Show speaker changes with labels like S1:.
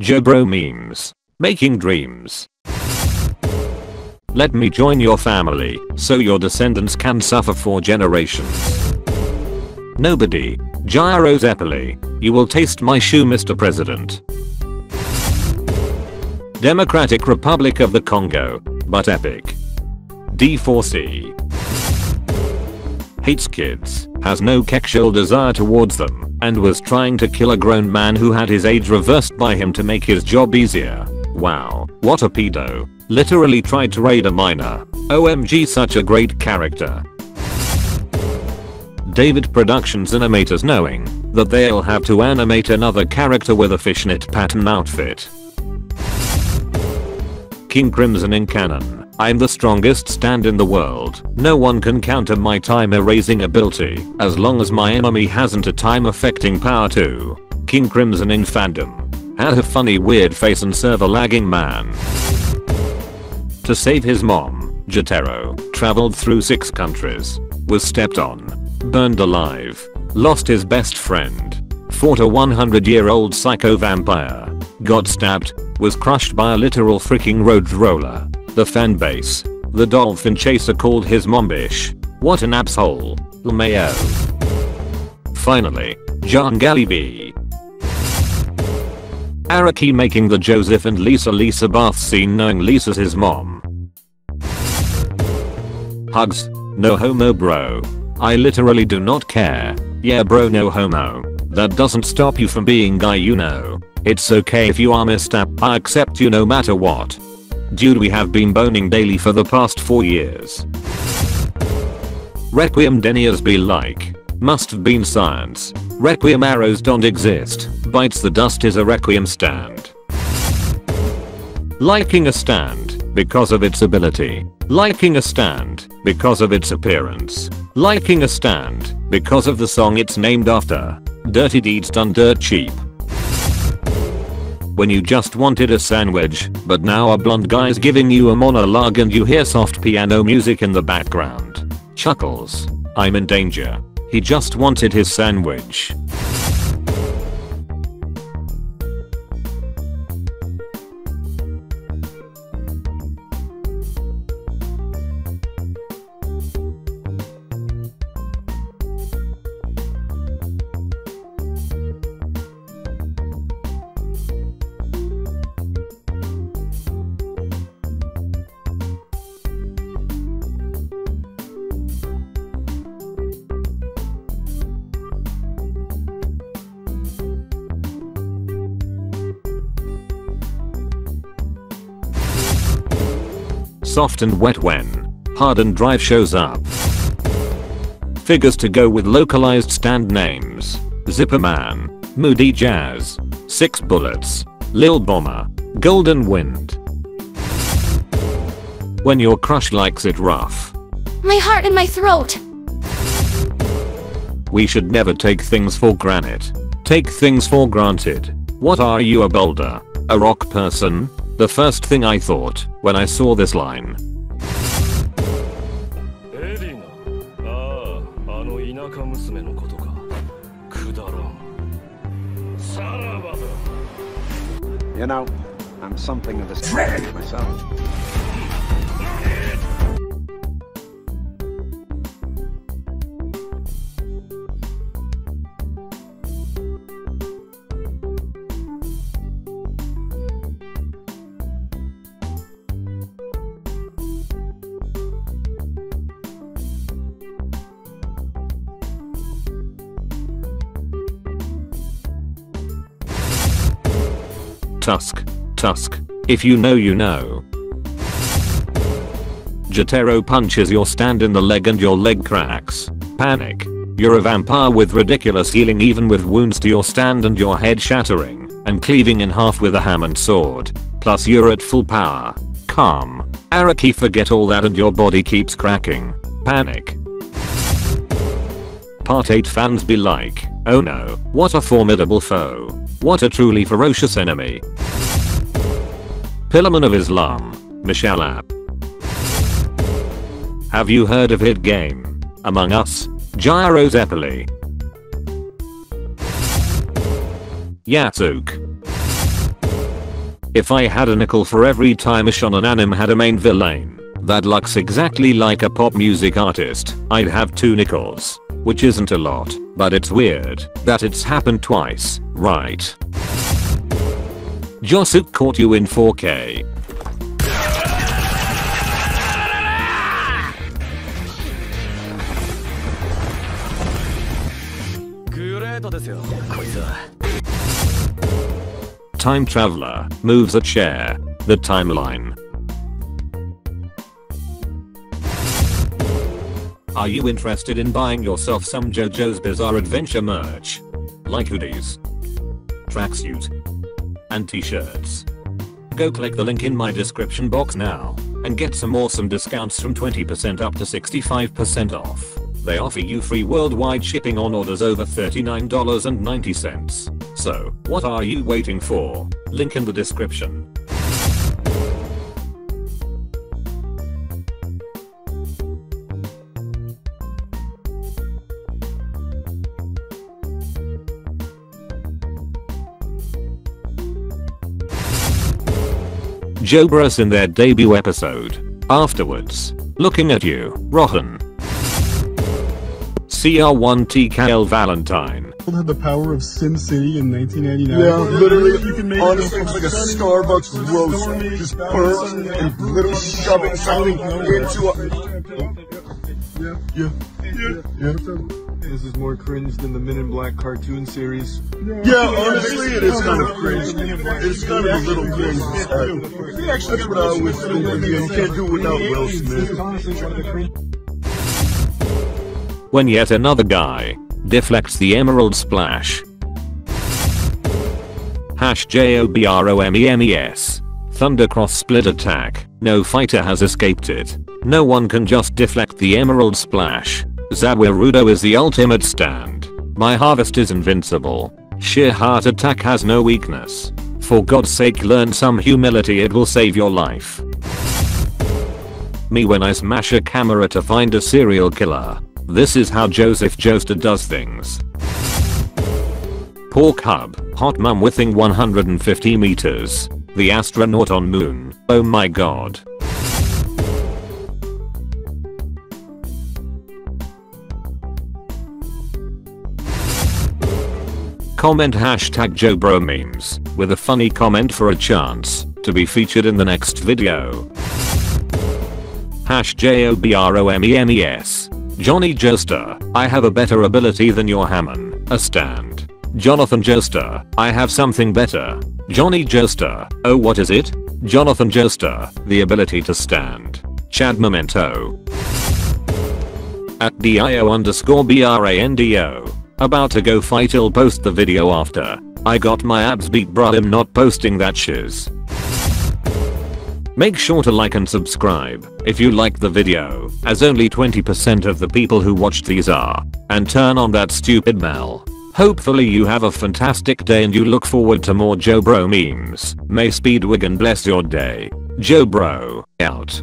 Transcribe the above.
S1: Jobro memes. Making dreams. Let me join your family, so your descendants can suffer for generations. Nobody. Gyro Zeppeli. You will taste my shoe Mr. President. Democratic Republic of the Congo. But epic. D4C. Hates kids, has no sexual desire towards them, and was trying to kill a grown man who had his age reversed by him to make his job easier. Wow, what a pedo. Literally tried to raid a minor. OMG such a great character. David Productions animators knowing that they'll have to animate another character with a fishnet pattern outfit. King Crimson in canon. I'm the strongest stand in the world. No one can counter my time erasing ability as long as my enemy hasn't a time affecting power too. King Crimson in fandom. Had a funny weird face and server lagging man. To save his mom, Jotaro traveled through 6 countries, was stepped on, burned alive, lost his best friend, fought a 100 year old psycho vampire, got stabbed, was crushed by a literal freaking road roller, the fanbase, the dolphin chaser called his mombish, what an asshole, LMAO. Finally, John Galibi. Araki making the Joseph and Lisa Lisa bath scene knowing Lisa's his mom. Hugs. No homo bro. I literally do not care. Yeah bro no homo. That doesn't stop you from being guy you know. It's okay if you are messed up. I accept you no matter what. Dude we have been boning daily for the past 4 years. Requiem deniers be like. Must have been science. Requiem arrows don't exist. Bites the dust is a requiem stand. Liking a stand because of its ability. Liking a stand because of its appearance. Liking a stand because of the song it's named after. Dirty deeds done dirt cheap. When you just wanted a sandwich, but now a blonde guy's giving you a monologue and you hear soft piano music in the background. Chuckles. I'm in danger. He just wanted his sandwich. Soft and wet when hard and drive shows up. Figures to go with localized stand names. Zipperman, Moody Jazz, Six Bullets, Lil Bomber, Golden Wind. When your crush likes it rough.
S2: My heart in my throat.
S1: We should never take things for granted. Take things for granted. What are you a boulder? A rock person? The first thing I thought when I saw this line.
S3: You know, I'm something of a strategist myself.
S1: Tusk. Tusk. If you know you know. Jotaro punches your stand in the leg and your leg cracks. Panic. You're a vampire with ridiculous healing even with wounds to your stand and your head shattering and cleaving in half with a Hamon sword. Plus you're at full power. Calm. Araki forget all that and your body keeps cracking. Panic. Part 8 fans be like, oh no, what a formidable foe. What a truly ferocious enemy. Pillarman of Islam, Mishalab. Have you heard of Hit Game? Among Us? Gyro Zeppeli. Yatsuk. If I had a nickel for every time a shonen anime had a main villain that looks exactly like a pop music artist, I'd have 2 nickels. Which isn't a lot, but it's weird that it's happened twice, right? Josip caught you in 4K. Time Traveler moves a chair. The timeline. Are you interested in buying yourself some JoJo's Bizarre Adventure merch? Like hoodies, tracksuit, and t-shirts? Go click the link in my description box now and get some awesome discounts from 20% up to 65% off. They offer you free worldwide shipping on orders over $39.90. So, what are you waiting for? Link in the description. Jobras in their debut episode. Afterwards. Looking at you, Rohan. CR1TKL Valentine.
S4: had the power of Sim City in 1999.
S5: Yeah, literally,
S4: you can make
S5: honestly, it's like a Starbucks roast. Just burps and literally shoving something into a...
S4: Yeah, yeah, yeah, yeah.
S6: This is more cringe than the Men in Black cartoon series.
S5: Yeah, honestly, it is kind of cringe. It's kind of a little cringe. That's what I always do think. You can't do it without Will Smith.
S1: When yet another guy deflects the emerald splash. Hash J-O-B-R-O-M-E-M-E-S. Thundercross split attack. No fighter has escaped it. No one can just deflect the emerald splash. Zawarudo is the ultimate stand. My harvest is invincible. Sheer heart attack has no weakness. For god's sake learn some humility it will save your life. Me when I smash a camera to find a serial killer. This is how Joseph Joestar does things. Pork hub, hot mum withing 150 meters. The astronaut on moon. Oh my god. Comment hashtag JoBro memes with a funny comment for a chance to be featured in the next video. Hash J-O-B-R-O-M-E-M-E-S. Johnny Joestar, I have a better ability than your Hamon, a stand. Jonathan Joestar, I have something better. Johnny Joestar, oh what is it? Jonathan Joestar, the ability to stand. Chad Memento. At DIO underscore BRANDO. About to go fight I'll post the video after. I got my abs beat bruh I'm not posting that shiz. Make sure to like and subscribe if you like the video, as only 20% of the people who watched these are, and turn on that stupid bell. Hopefully you have a fantastic day and you look forward to more JoBro memes. May Speedwagon bless your day. JoBro, out.